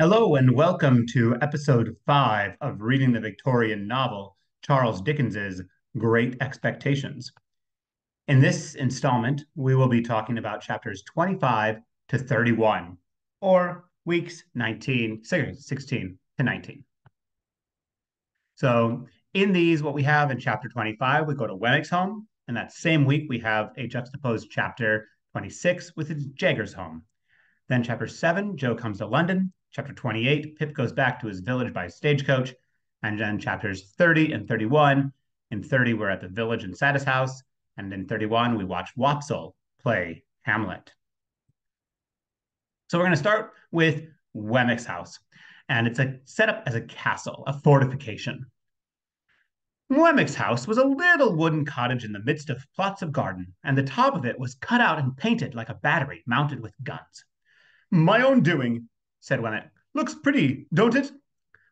Hello and welcome to episode five of reading the Victorian novel Charles Dickens's Great Expectations. In this installment, we will be talking about chapters 25 to 31, or weeks 19, 16 to 19. So, in these, what we have in chapter 25, we go to Wemmick's home, and that same week we have a juxtaposed chapter 26 with Jaggers' home. Then, chapter 7, Joe comes to London. Chapter 28, Pip goes back to his village by stagecoach. And then chapters 30 and 31. In 30, we're at the village in Satis House. And in 31, we watch Wopsle play Hamlet. So we're going to start with Wemmick's house. And it's a set up as a castle, a fortification. Wemmick's house was a little wooden cottage in the midst of plots of garden, and the top of it was cut out and painted like a battery mounted with guns. My own doing, said Wemmick. Looks pretty, don't it?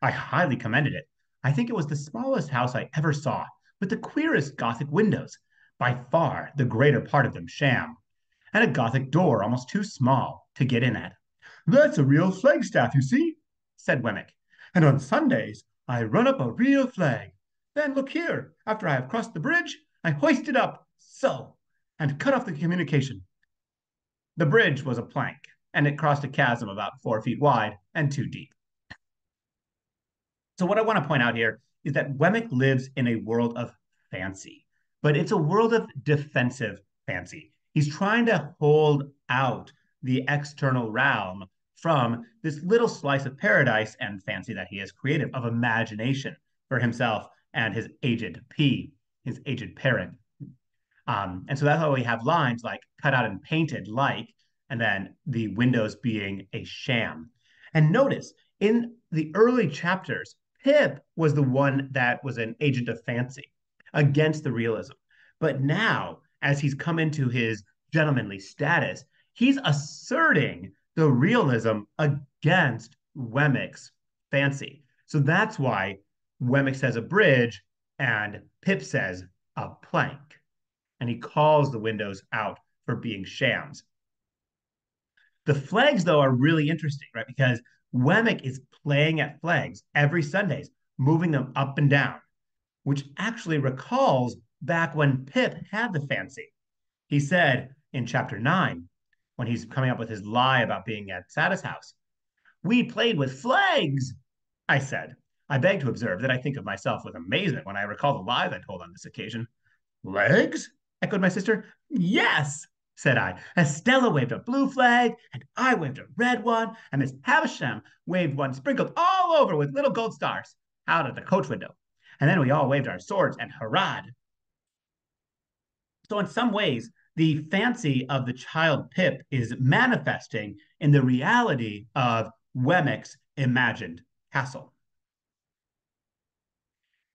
I highly commended it. I think it was the smallest house I ever saw, with the queerest Gothic windows, by far the greater part of them sham, and a Gothic door almost too small to get in at. That's a real flagstaff, you see, said Wemmick. And on Sundays, I run up a real flag. Then look here, after I have crossed the bridge, I hoist it up, so, and cut off the communication. The bridge was a plank, and it crossed a chasm about four feet wide and two deep. So, what I want to point out here is that Wemmick lives in a world of fancy, but it's a world of defensive fancy. He's trying to hold out the external realm from this little slice of paradise and fancy that he has created of imagination for himself and his aged P, his aged parent. Um, and so that's why we have lines like cut out and painted like and then the windows being a sham. And notice in the early chapters, Pip was the one that was an agent of fancy against the realism. But now, as he's come into his gentlemanly status, he's asserting the realism against Wemmick's fancy. So that's why Wemmick says a bridge and Pip says a plank. And he calls the windows out for being shams. The flags, though, are really interesting, right? Because Wemmick is playing at flags every Sundays, moving them up and down, which actually recalls back when Pip had the fancy. He said in chapter nine, when he's coming up with his lie about being at Satis house, we played with flags. I said, I beg to observe that I think of myself with amazement when I recall the lies I told on this occasion. Legs? echoed my sister. Yes, said I. Estella waved a blue flag, and I waved a red one, and Miss Havisham waved one sprinkled all over with little gold stars out of the coach window. And then we all waved our swords and hurrahed. So, in some ways, the fancy of the child Pip is manifesting in the reality of Wemmick's imagined castle.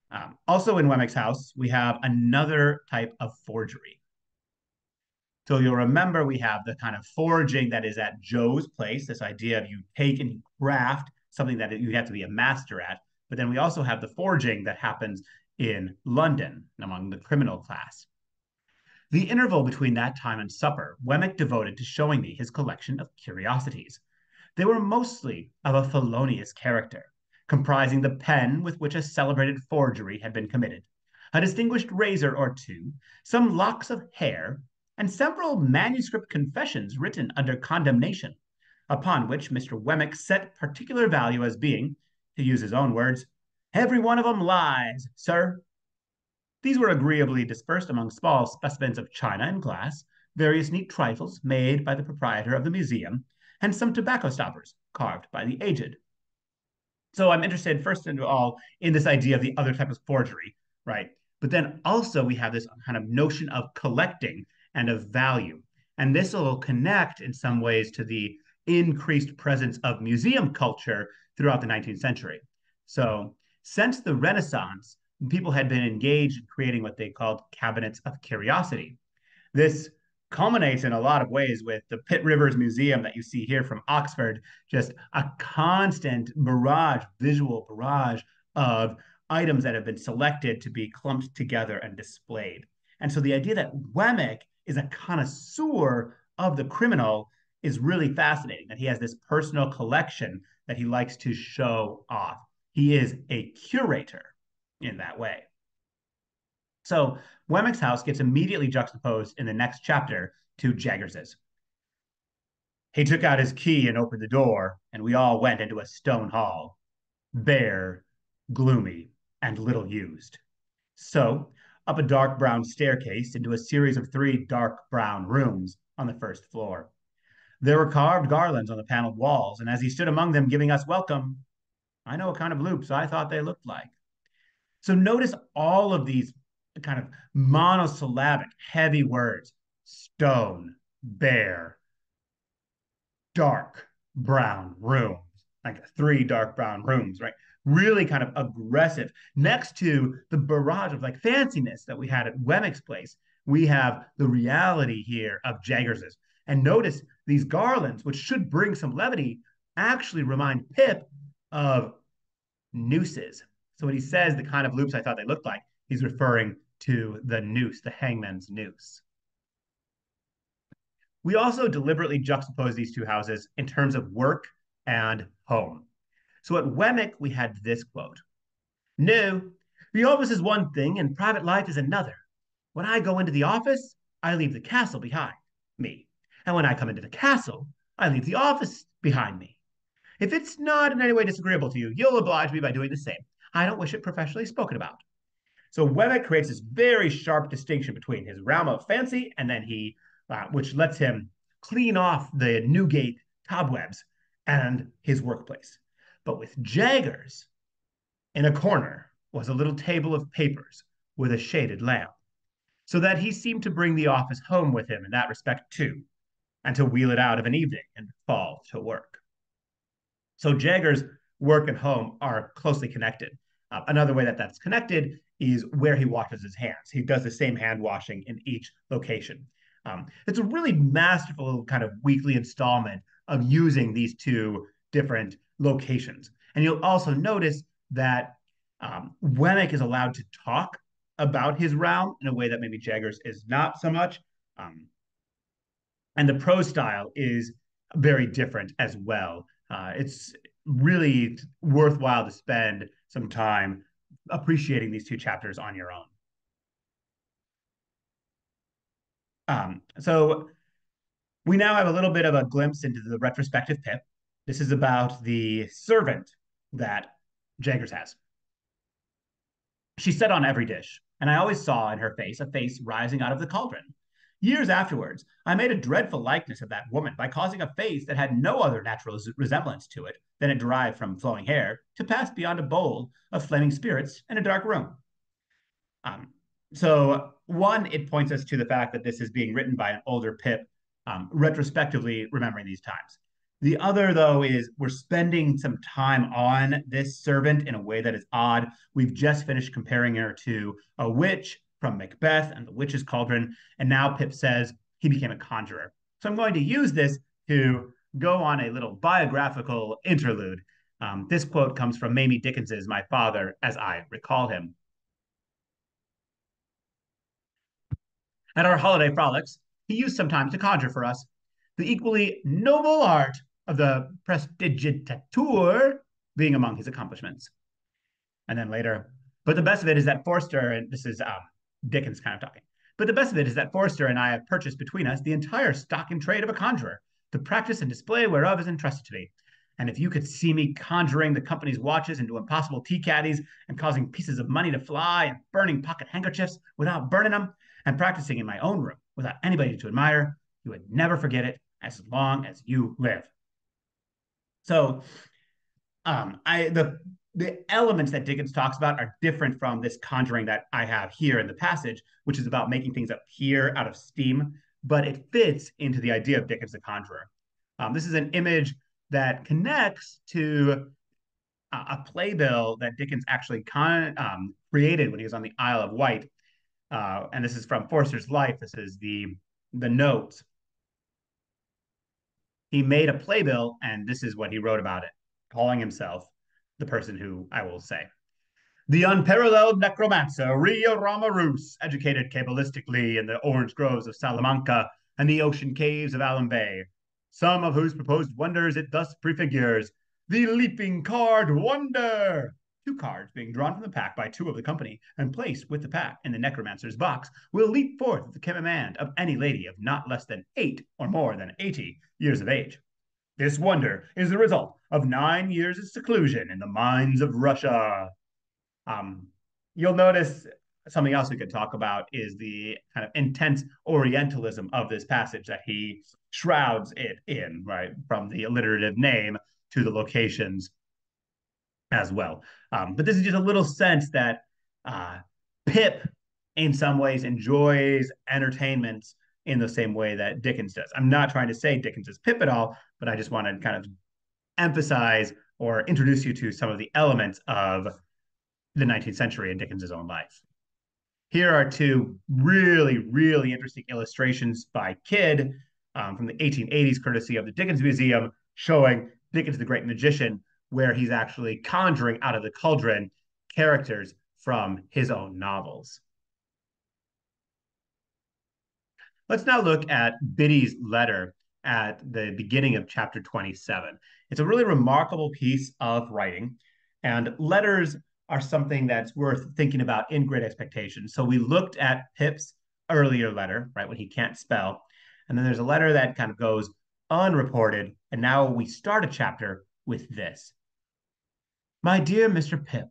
Um, also in Wemmick's house, we have another type of forgery. So you'll remember we have the kind of foraging that is at Joe's place, this idea of you take and craft something that you have to be a master at. But then we also have the foraging that happens in London among the criminal class. The interval between that time and supper, Wemmick devoted to showing me his collection of curiosities. They were mostly of a felonious character, comprising the pen with which a celebrated forgery had been committed, a distinguished razor or two, some locks of hair, and several manuscript confessions written under condemnation, upon which Mr. Wemmick set particular value as being, to use his own words, every one of 'em lies, sir. These were agreeably dispersed among small specimens of china and glass, various neat trifles made by the proprietor of the museum, and some tobacco stoppers carved by the aged. So I'm interested, first of all, in this idea of the other type of forgery, right? But then also we have this kind of notion of collecting and of value. And this will connect in some ways to the increased presence of museum culture throughout the 19th century. So, since the Renaissance, people had been engaged in creating what they called cabinets of curiosity. This culminates in a lot of ways with the Pitt Rivers Museum that you see here from Oxford, just a constant barrage, visual barrage of items that have been selected to be clumped together and displayed. And so the idea that Wemmick is a connoisseur of the criminal is really fascinating that he has this personal collection that he likes to show off. He is a curator in that way. So Wemmick's house gets immediately juxtaposed in the next chapter to Jaggers's. He took out his key and opened the door, and we all went into a stone hall, bare, gloomy, and little used. So, up a dark brown staircase into a series of three dark brown rooms on the first floor. There were carved garlands on the paneled walls, and as he stood among them giving us welcome, I know what kind of loops I thought they looked like. So notice all of these kind of monosyllabic, heavy words stone, bare, dark brown rooms, like three dark brown rooms, right? Really kind of aggressive. Next to the barrage of like fanciness that we had at Wemmick's place, we have the reality here of Jaggers's. And notice these garlands, which should bring some levity, actually remind Pip of nooses. So when he says the kind of loops I thought they looked like, he's referring to the noose, the hangman's noose. We also deliberately juxtapose these two houses in terms of work and home. So at Wemmick, we had this quote No, the office is one thing and private life is another. When I go into the office, I leave the castle behind me. And when I come into the castle, I leave the office behind me. If it's not in any way disagreeable to you, you'll oblige me by doing the same. I don't wish it professionally spoken about. So Wemmick creates this very sharp distinction between his realm of fancy and then he, uh, which lets him clean off the Newgate cobwebs and his workplace. But with Jaggers, in a corner was a little table of papers with a shaded lamp, so that he seemed to bring the office home with him in that respect too, and to wheel it out of an evening and fall to work. So Jaggers' work and home are closely connected. Uh, another way that that's connected is where he washes his hands. He does the same hand washing in each location. Um, it's a really masterful kind of weekly installment of using these two different locations. And you'll also notice that um, Wemmick is allowed to talk about his realm in a way that maybe Jaggers is not so much. Um, and the prose style is very different as well. Uh, it's really worthwhile to spend some time appreciating these two chapters on your own. Um, so we now have a little bit of a glimpse into the retrospective Pip. This is about the servant that Jaggers has. She set on every dish, and I always saw in her face a face rising out of the cauldron. Years afterwards, I made a dreadful likeness of that woman by causing a face that had no other natural resemblance to it than it derived from flowing hair to pass beyond a bowl of flaming spirits in a dark room. Um, so, one, it points us to the fact that this is being written by an older Pip, um, retrospectively remembering these times. The other, though, is we're spending some time on this servant in a way that is odd. We've just finished comparing her to a witch from Macbeth and the Witch's Cauldron. And now Pip says he became a conjurer. So I'm going to use this to go on a little biographical interlude. Um, this quote comes from Mamie Dickens's My Father, as I recall him. At our holiday frolics, he used sometimes to conjure for us the equally noble art of the prestidigitateur being among his accomplishments. And then later, but the best of it is that Forster, and this is um, Dickens kind of talking. But the best of it is that Forster and I have purchased between us the entire stock and trade of a conjurer, the practice and display whereof is entrusted to me. And if you could see me conjuring the company's watches into impossible tea caddies and causing pieces of money to fly and burning pocket handkerchiefs without burning them and practicing in my own room without anybody to admire, you would never forget it as long as you live. So um, I the the elements that Dickens talks about are different from this conjuring that I have here in the passage, which is about making things appear out of steam, but it fits into the idea of Dickens the conjurer. Um, this is an image that connects to a, playbill that Dickens actually con- um, created when he was on the Isle of Wight. Uh, and this is from Forster's Life. This is the, the notes. He made a playbill, and this is what he wrote about it, calling himself the person who I will say. The unparalleled necromancer Rhia Rhama Rhoos, educated cabalistically in the orange groves of Salamanca and the ocean caves of Alum Bay, some of whose proposed wonders it thus prefigures the leaping card wonder. Two cards being drawn from the pack by two of the company and placed with the pack in the necromancer's box will leap forth at the command of any lady of not less than eight or more than 80 years of age. This wonder is the result of nine years of seclusion in the mines of Russia. Um, you'll notice something else we could talk about is the kind of intense Orientalism of this passage that he shrouds it in, right? From the alliterative name to the locations as well. Um, but this is just a little sense that uh, Pip, in some ways, enjoys entertainment in the same way that Dickens does. I'm not trying to say Dickens is Pip at all, but I just want to kind of emphasize or introduce you to some of the elements of the 19th century and Dickens's own life. Here are two really, really interesting illustrations by Kyd um, from the 1880s, courtesy of the Dickens Museum, showing Dickens the Great Magician, where he's actually conjuring out of the cauldron characters from his own novels. Let's now look at Biddy's letter at the beginning of chapter 27. It's a really remarkable piece of writing, and letters are something that's worth thinking about in Great Expectations. So we looked at Pip's earlier letter, right, when he can't spell. And then there's a letter that kind of goes unreported. And now we start a chapter with this My dear Mr. Pip,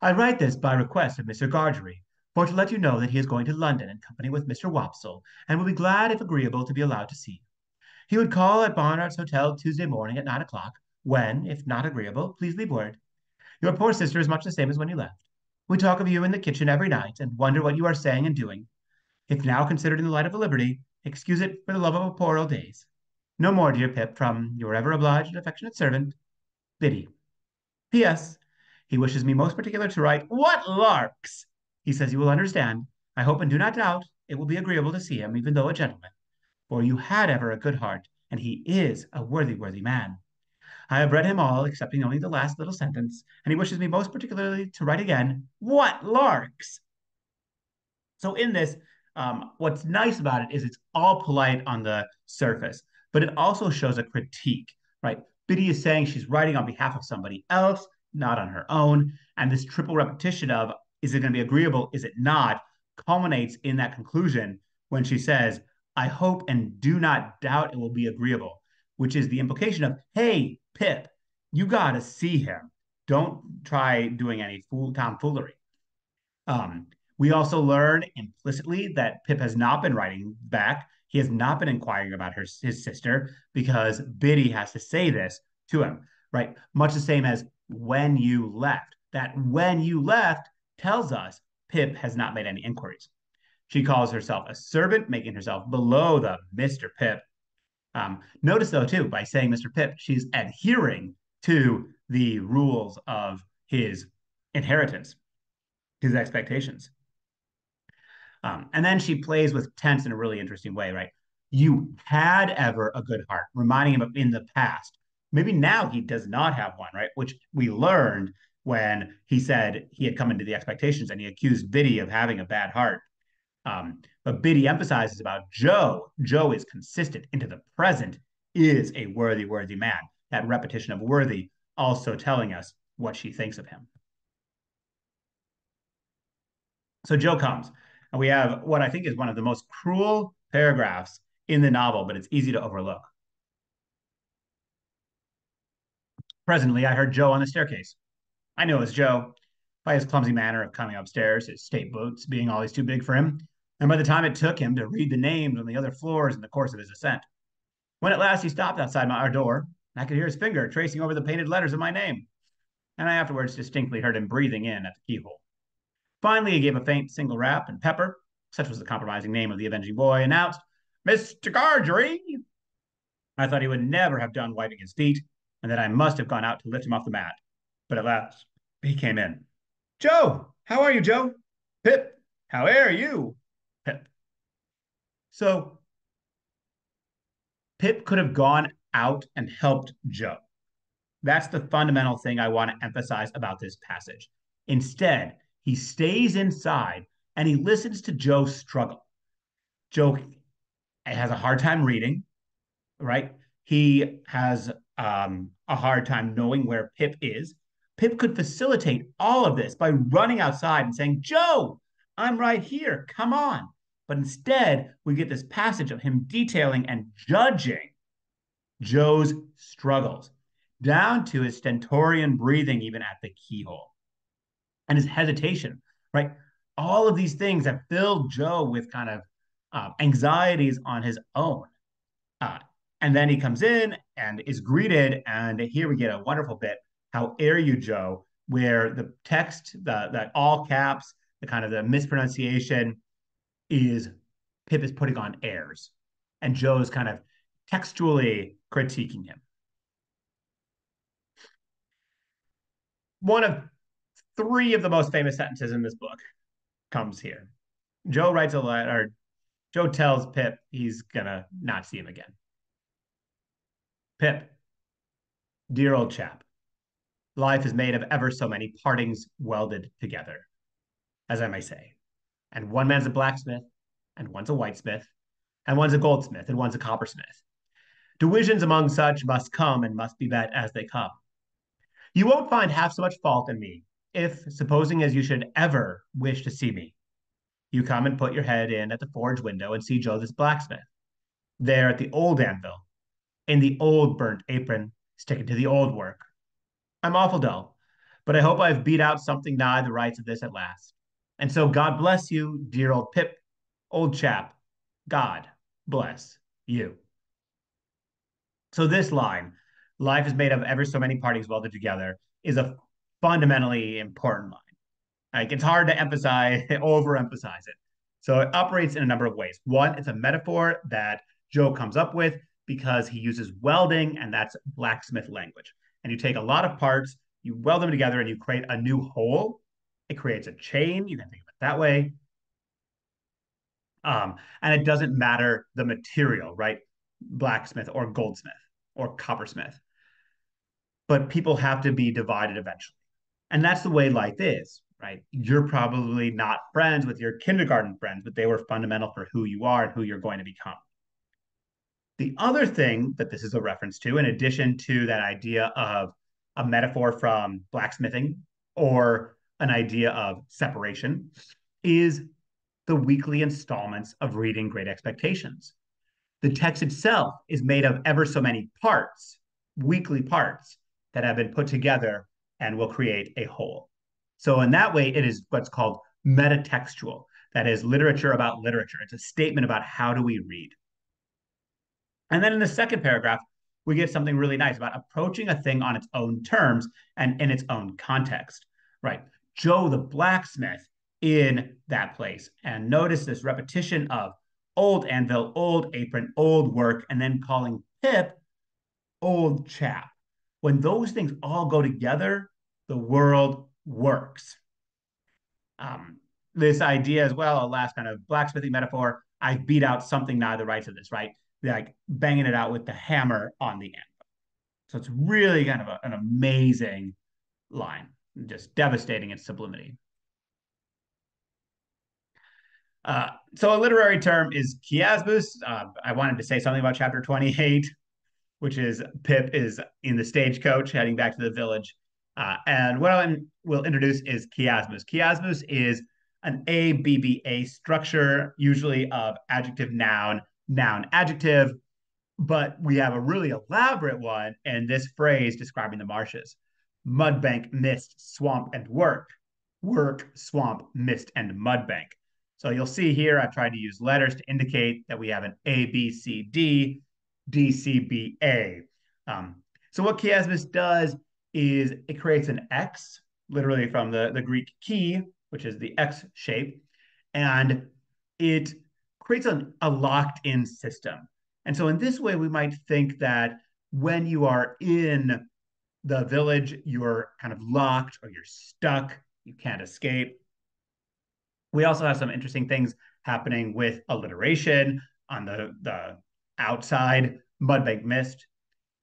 I write this by request of Mr. Gargery, for to let you know that he is going to London in company with Mr. Wopsle, and will be glad, if agreeable, to be allowed to see you. He would call at Barnard's Hotel Tuesday morning at nine o'clock, when, if not agreeable, please leave word. Your poor sister is much the same as when you left. We talk of you in the kitchen every night, and wonder what you are saying and doing. If now considered in the light of a liberty, excuse it for the love of a poor old days. No more, dear Pip, from your ever obliged and affectionate servant, Biddy. P.S. He wishes me most particular to write, What larks! He says you will understand. I hope and do not doubt it will be agreeable to see him, even though a gentleman. For you had ever a good heart, and he is a worthy, worthy man. I have read him all, excepting only the last little sentence, and he wishes me most particularly to write again, What larks! So in this, um, what's nice about it is it's all polite on the surface, but it also shows a critique, right? Biddy is saying she's writing on behalf of somebody else, not on her own. And this triple repetition of, is it going to be agreeable? Is it not? culminates in that conclusion when she says, I hope and do not doubt it will be agreeable, which is the implication of, hey, Pip, you got to see him. Don't try doing any fool tomfoolery. Um, we also learn implicitly that Pip has not been writing back. He has not been inquiring about her, his sister because Biddy has to say this to him, right? Much the same as when you left. That when you left tells us Pip has not made any inquiries. She calls herself a servant, making herself below the Mr. Pip um, notice, though, too, by saying Mr. Pip, she's adhering to the rules of his inheritance, his expectations. Um, and then she plays with tense in a really interesting way, right? You had ever a good heart, reminding him of in the past. Maybe now he does not have one, right? Which we learned when he said he had come into the expectations and he accused Biddy of having a bad heart. Um, but Biddy emphasizes about Joe. Joe is consistent into the present, is a worthy, worthy man. That repetition of worthy also telling us what she thinks of him. So Joe comes, and we have what I think is one of the most cruel paragraphs in the novel, but it's easy to overlook. Presently, I heard Joe on the staircase. I knew it was Joe by his clumsy manner of coming upstairs, his state boots being always too big for him, and by the time it took him to read the names on the other floors in the course of his ascent. When at last he stopped outside my, our door, I could hear his finger tracing over the painted letters of my name, and I afterwards distinctly heard him breathing in at the keyhole. Finally, he gave a faint single rap, and Pepper, such was the compromising name of the avenging boy, announced, Mr. Gargery. I thought he would never have done wiping his feet, and that I must have gone out to lift him off the mat. But at last, he came in. Joe, how are you, Joe? Pip, how are you? Pip. So Pip could have gone out and helped Joe. That's the fundamental thing I want to emphasize about this passage. Instead, he stays inside and he listens to Joe struggle. Joe has a hard time reading, right? he has um, a hard time knowing where Pip is. Pip could facilitate all of this by running outside and saying, Joe, I'm right here. Come on. But instead, we get this passage of him detailing and judging Joe's struggles, down to his stentorian breathing, even at the keyhole, and his hesitation, right? All of these things have filled Joe with kind of uh, anxieties on his own. Uh, and then he comes in and is greeted. And here we get a wonderful bit How air you, Joe? where the text, the, the all caps, the kind of the mispronunciation is Pip is putting on airs. And Joe is kind of textually critiquing him. One of three of the most famous sentences in this book comes here. Joe writes a letter. Joe tells Pip he's gonna not see him again. Pip, dear old chap, life is made of ever so many partings welded together, as I may say. And one man's a blacksmith, and one's a whitesmith, and one's a goldsmith, and one's a coppersmith. Divisions among such must come and must be met as they come. You won't find half so much fault in me if, supposing as you should ever wish to see me, you come and put your head in at the forge window and see Joe this blacksmith. There at the old anvil, in the old burnt apron, sticking to the old work. I'm awful dull, but I hope I've beat out something nigh the rights of this at last. And so God bless you, dear old Pip, old chap. God bless you. So this line, life is made of ever so many parties welded together, is a fundamentally important line. Like it's hard to emphasize, overemphasize it. So it operates in a number of ways. One, it's a metaphor that Joe comes up with because he uses welding, and that's blacksmith language. And you take a lot of parts, you weld them together, and you create a new whole. It creates a chain. You can think of it that way. Um, and it doesn't matter the material, right? Blacksmith or goldsmith or coppersmith. But people have to be divided eventually. And that's the way life is, right? You're probably not friends with your kindergarten friends, but they were fundamental for who you are and who you're going to become. The other thing that this is a reference to, in addition to that idea of a metaphor from blacksmithing or an idea of separation, is the weekly installments of Reading Great Expectations. The text itself is made of ever so many parts, weekly parts that have been put together and will create a whole. So, in that way, it is what's called metatextual. That is literature about literature. It's a statement about how do we read. And then in the second paragraph, we get something really nice about approaching a thing on its own terms and in its own context, right? Joe the blacksmith in that place. And notice this repetition of old anvil, old apron, old work, and then calling Pip old chap. When those things all go together, the world works. Um, this idea as well, a last kind of blacksmithing metaphor, I beat out something nigh the rights of this, right? like banging it out with the hammer on the anvil. So it's really kind of a, an amazing line, just devastating its sublimity. Uh, so a literary term is chiasmus. Uh, I wanted to say something about chapter 28, which is Pip is in the stagecoach heading back to the village. Uh, and what I will introduce is chiasmus. Chiasmus is an ABBA structure, usually of adjective, noun, noun, adjective, but we have a really elaborate one in this phrase describing the marshes mudbank, mist, swamp, and work. Work, swamp, mist, and mudbank. So you'll see here, I've tried to use letters to indicate that we have an A, B, C, D, D, C, B, A. Um, so what chiasmus does is it creates an X, literally from the, the Greek chi, which is the X shape, and it creates a, a locked in system. And so, in this way, we might think that when you are in the village, you're kind of locked or you're stuck, you can't escape. We also have some interesting things happening with alliteration on the, the outside mudbank mist.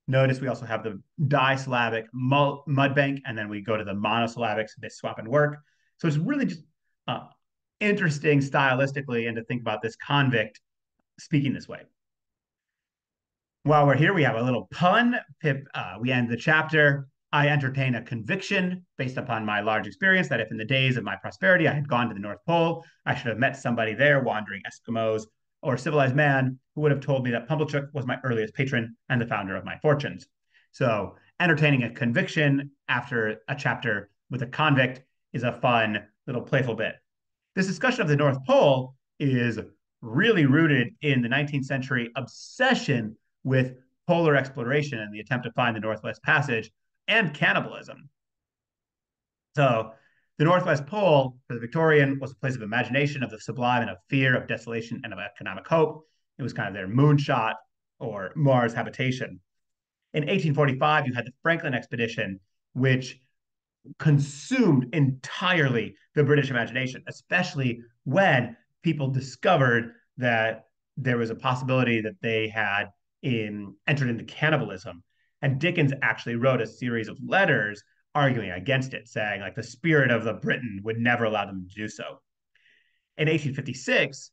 Notice we also have the disyllabic mudbank, and then we go to the monosyllabics, mist, swap, and work. So it's really just uh, interesting stylistically and to think about this convict speaking this way. while we're here, we have a little pun. Pip, uh, we end the chapter. I entertain a conviction based upon my large experience that if in the days of my prosperity I had gone to the North Pole, I should have met somebody there, wandering Eskimos or civilized man, who would have told me that Pumblechook was my earliest patron and the founder of my fortunes. So, entertaining a conviction after a chapter with a convict is a fun little playful bit. This discussion of the North Pole is really rooted in the 19th century obsession with polar exploration and the attempt to find the Northwest Passage and cannibalism. So, the Northwest Pole for the Victorian was a place of imagination, of the sublime, and of fear, of desolation, and of economic hope. It was kind of their moonshot or Mars habitation. In 1845, you had the Franklin expedition, which consumed entirely the British imagination, especially when people discovered that there was a possibility that they had in entered into cannibalism. And Dickens actually wrote a series of letters arguing against it, saying like the spirit of the Briton would never allow them to do so. In 1856,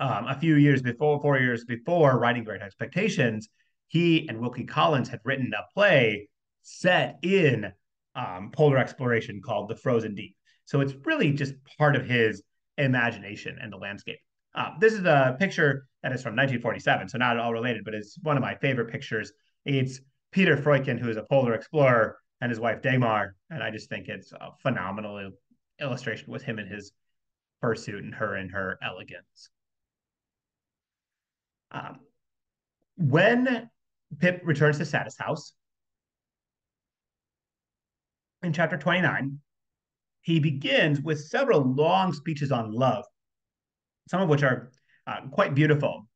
um, a few years before, four years before writing Great Expectations, he and Wilkie Collins had written a play set in um, polar exploration called The Frozen Deep. So it's really just part of his imagination and the landscape. Uh, this is a picture that is from 1947, so not at all related, but it's one of my favorite pictures. It's Peter Freuchen, who is a polar explorer, and his wife Dagmar, and I just think it's a phenomenal illustration with him in his fursuit and her in her elegance. Um, when Pip returns to Satis House in chapter 29, he begins with several long speeches on love some of which are uh, quite beautiful.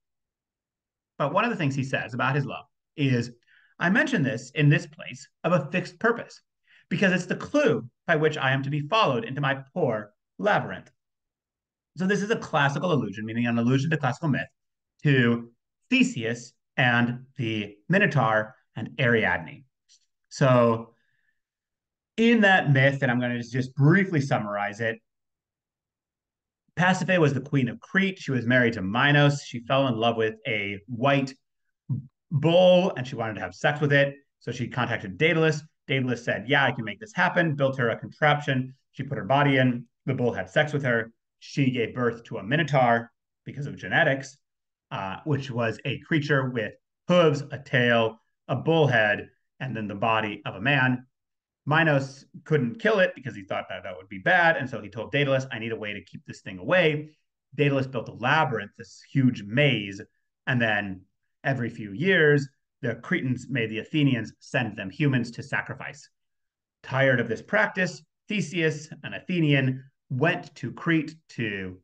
But one of the things he says about his love is I mention this in this place of a fixed purpose, because it's the clue by which I am to be followed into my poor labyrinth. So this is a classical allusion, meaning an allusion to classical myth, to Theseus and the Minotaur and Ariadne. So in that myth, and I'm going to just briefly summarize it, Pasiphae was the queen of Crete. She was married to Minos. She fell in love with a white bull and she wanted to have sex with it. So she contacted Daedalus. Daedalus said, Yeah, I can make this happen, built her a contraption. She put her body in. The bull had sex with her. She gave birth to a minotaur because of genetics, uh, which was a creature with hooves, a tail, a bull head, and then the body of a man. Minos couldn't kill it because he thought that that would be bad. And so he told Daedalus, I need a way to keep this thing away. Daedalus built a labyrinth, this huge maze. And then every few years, the Cretans made the Athenians send them humans to sacrifice. Tired of this practice, Theseus, an Athenian, went to Crete to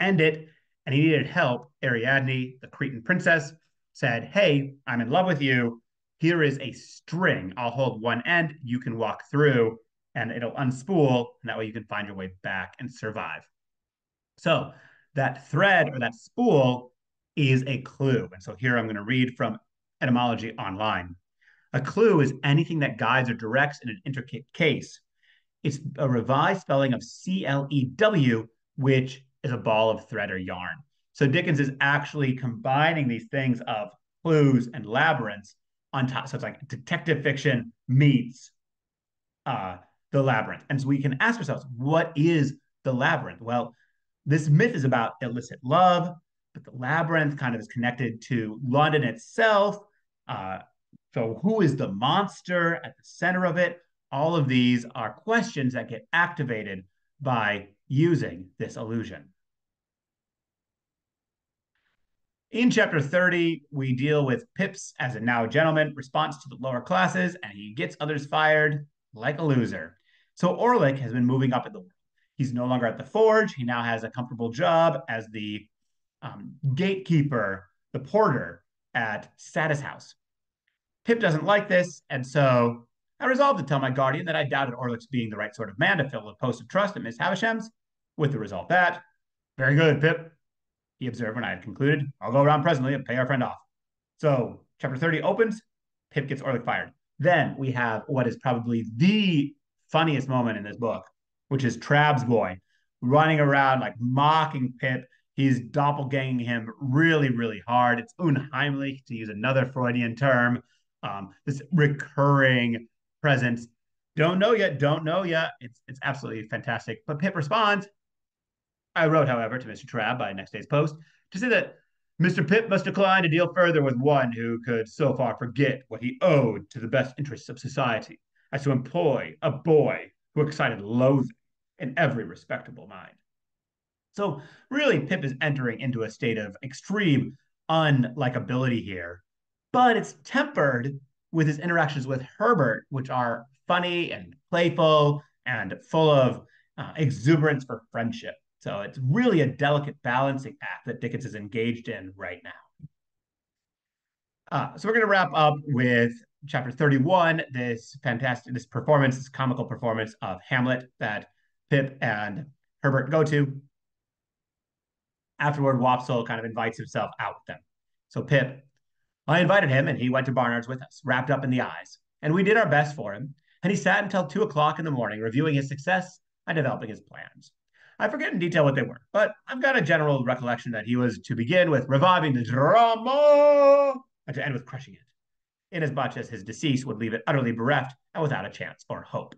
end it, and he needed help. Ariadne, the Cretan princess, said, Hey, I'm in love with you here is a string. I'll hold one end, you can walk through, and it'll unspool, and that way you can find your way back and survive. So that thread or that spool is a clue. And so here I'm going to read from Etymology Online. A clue is anything that guides or directs in an intricate case. It's a revised spelling of C L E W, which is a ball of thread or yarn. So Dickens is actually combining these things of clues and labyrinths on top. So it's like detective fiction meets uh, the labyrinth. And so we can ask ourselves, what is the labyrinth? Well, this myth is about illicit love, but the labyrinth kind of is connected to London itself. Uh, so, who is the monster at the center of it? All of these are questions that get activated by using this illusion. In chapter 30, we deal with Pips as a now gentleman response to the lower classes, and he gets others fired like a loser. So Orlick has been moving up in the world. He's no longer at the forge. He now has a comfortable job as the um, gatekeeper, the porter at Satis House. Pip doesn't like this, and so I resolved to tell my guardian that I doubted Orlick's being the right sort of man to fill the post of trust at Miss Havisham's, with the result that, very good, Pip he observed when I had concluded. I'll go around presently and pay our friend off. So chapter 30 opens, Pip gets Orlick fired. Then we have what is probably the funniest moment in this book, which is Trabb's boy running around like mocking Pip, He's doppelganging him really, really hard. It's unheimlich, to use another Freudian term. Um, this recurring presence. Don't know yet, don't know yet. It's, it's absolutely fantastic. But Pip responds. I wrote, however, to Mr. Trabb by next day's post to say that Mr. Pip must decline to deal further with one who could so far forget what he owed to the best interests of society as to employ a boy who excited loathing in every respectable mind. So really, Pip is entering into a state of extreme unlikability here, but it's tempered with his interactions with Herbert, which are funny and playful and full of uh, exuberance for friendship. So it's really a delicate balancing act that Dickens is engaged in right now. Uh, so we're going to wrap up with chapter 31, this fantastic, this performance, this comical performance of Hamlet that Pip and Herbert go to. Afterward, Wopsle kind of invites himself out with them. So Pip, I invited him and he went to Barnard's with us, wrapped up in the eyes. And we did our best for him. And he sat until two o'clock in the morning, reviewing his success and developing his plans. I forget in detail what they were, but I've got a general recollection that he was to begin with reviving the drama and to end with crushing it, inasmuch as his decease would leave it utterly bereft and without a chance or hope.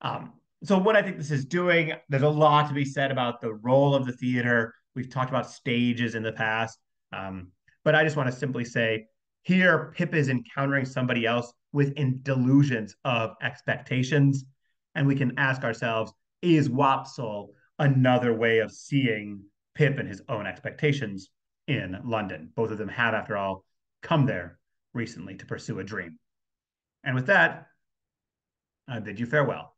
Um, so what I think this is doing, there's a lot to be said about the role of the theater. We've talked about stages in the past, um, but I just want to simply say here, Pip is encountering somebody else with delusions of expectations, and we can ask ourselves, is Wopsle another way of seeing Pip and his own expectations in London? Both of them have, after all, come there recently to pursue a dream. And with that, I bid you farewell.